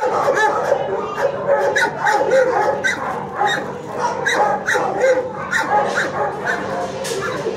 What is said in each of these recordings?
Thank you.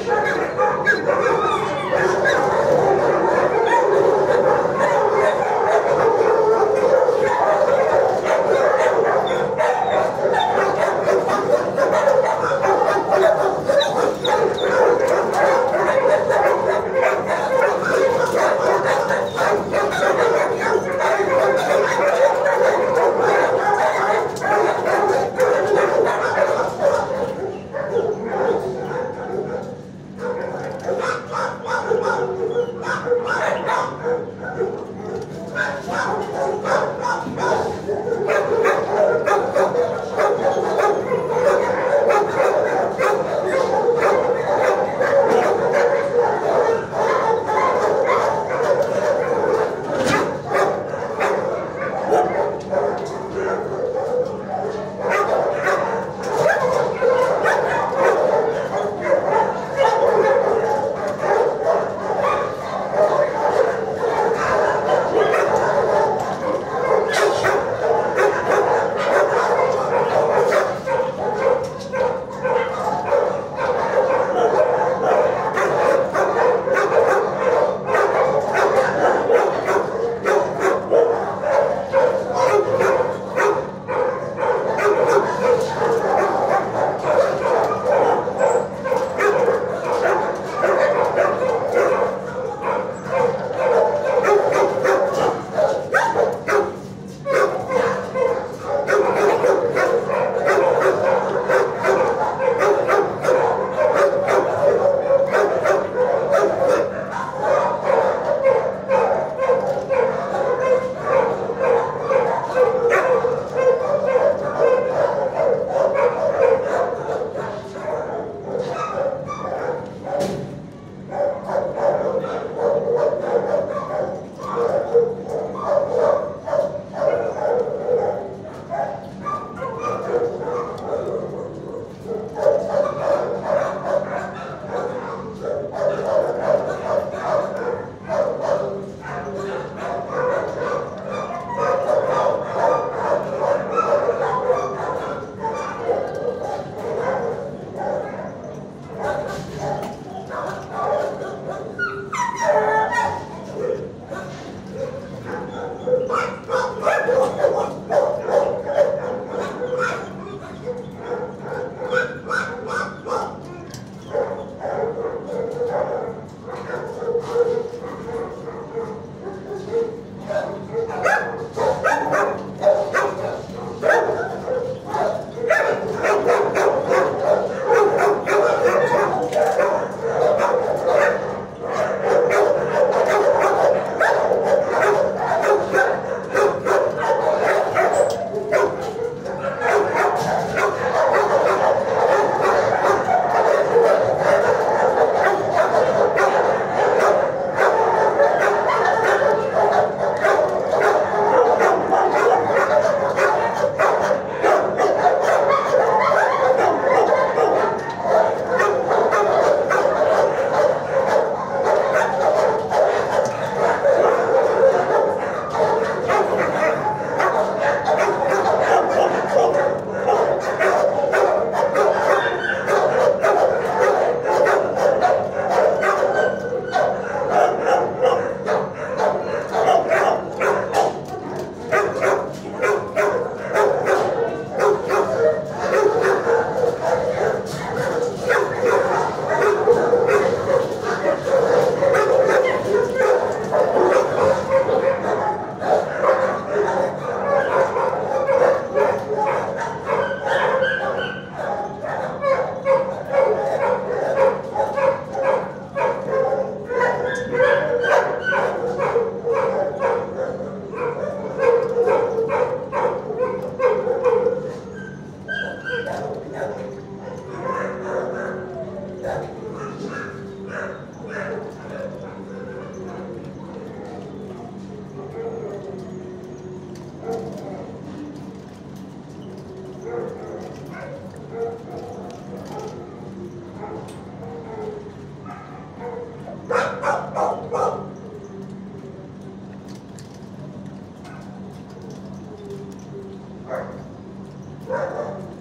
Right.